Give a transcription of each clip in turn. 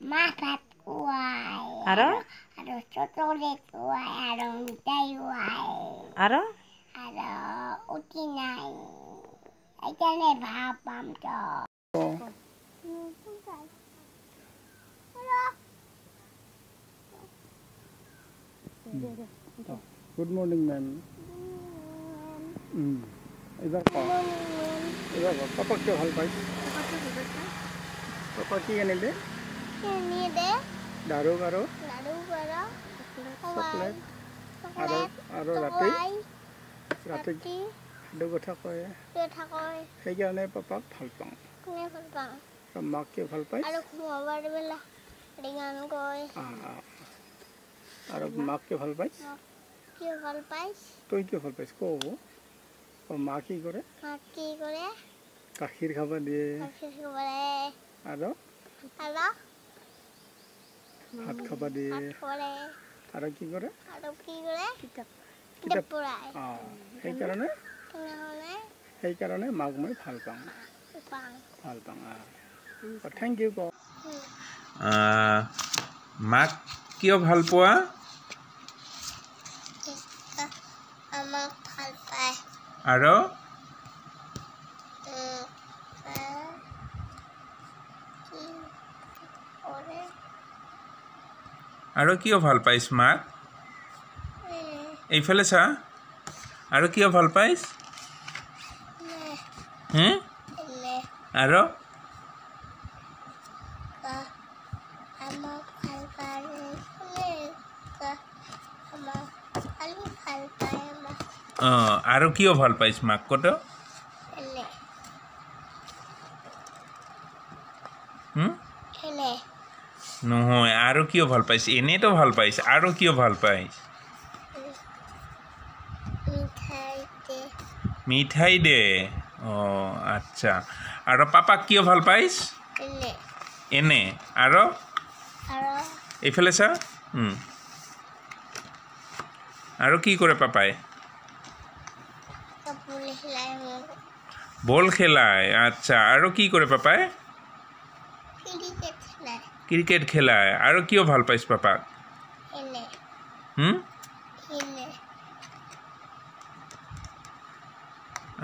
Makat hoài. Aro? Aro chocolate hoài, aro mitai hoài. Aro? Aro utinai. Aikane bhabam cho. Good morning, ma'am. Mm. Good morning, ma'am. Good morning, ma'am. Good morning, ma'am. Good morning, ma'am. Good morning, ma'am. কি আনিলে দাৰু আৰু chocolate আৰু আৰু ৰাতি ৰাতি সাধু কথা কয় সেইকাৰণে পাপাক ভাল পাওঁ আৰু মাক কিয় ভাল পাইছ আৰু মাক কিয় ভাল পাইছ পাইছ তই কিয় ভাল পাইছ কওঁ আৰু মা কি কি কৰে গাখীৰ খাব দিয়ে আৰু আৰু ভাত খাব দিয়ে আৰু কি কৰে? আৰু কি কৰে? কিতাপ। কিতাপ পঢ়ায়। অঁ সেইকাৰণে? সেইকাৰণে। মাক মই ভাল পাওঁ। পাওঁ। ভাল পাওঁ থেংক ইউ ক। মাক কিয় ভাল পোৱা? আমাক ভাল পায়। আৰু উম, আহ, কি কৰে আৰু কিয় ভাল পাইছ মাক? এইফালে চা। আৰু কিয় ভাল পাইছ? হে? আৰু? অঁ আৰু কিয় ভাল পাইছ মাক কত? হুম? নহয় আৰু কিয় ভালো পাইছ? এনেইতো ভালো পাইছ আৰু কিয় ভালো পাইছ? মিঠাই দে। অঁ আচ্ছা। আৰু পাপাক কিয় ভালো পাইছ? এনে। আৰু? এইফালে চা। আৰু কি কৰে পাপাই? বল খেলায় আচ্ছা। আৰু কি কৰে পাপাই? ক্ৰিকেট চিলাই ক্ৰিকেট খেলায় আৰু কিয় ভাল পাইছ পাপাক এনে হুম? এনে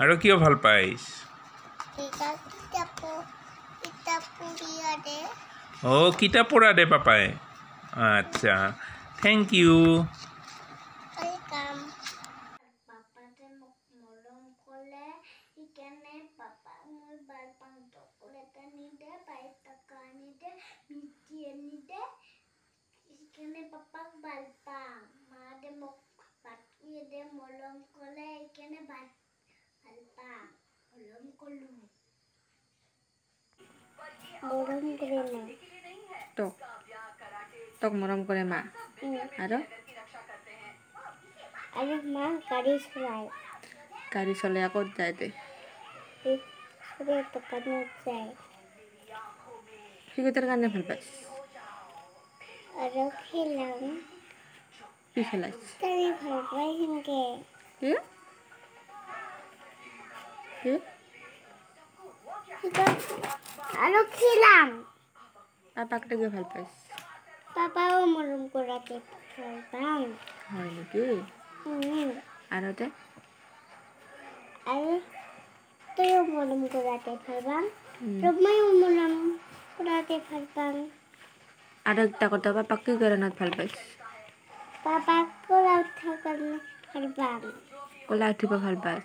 আৰু কিয় ভাল পাইছ কিতাপ কিতাপো কিতাপ পঢ়িয়া দে অঁ কিতাপ পঢ়া দে পাপাই আচ্ছা থেংক ইউ পাপাক ভাল পাওঁ মাহঁতে মোক ভাত খুৱাই দে মৰম ক'লে সেইকাৰণে ভাল ভাল পাওঁ মৰম ক'লোঁ মৰম কৰে না তোক তোক মৰম কৰে মা আৰু আৰু মা গাড়ী চলায় গাড়ী চলাই ক'ত যায় দে চবে দোকানত যায় সিহঁতৰ কাৰণে ভাল পাইছ আরও খেলাম। কি খেলাস আমি আরও খেলাম। পাপাটাকে ভালো পাইস পাপাও মরম করাতে ভালো হয় নাকি? আরও তে আরে তুইও মরম করাতে ভালো পাম মরম করাতে পাম আৰু একটা কথা পাপাক কি কাৰণত ভাল পাইছ? পাপাক কৰা উঠাৰ কাৰণে ভাল পাওঁ ক'লা উঠিব ভাল পাইছ।